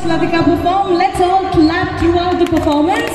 Latika perform. Let's all clap throughout the performance.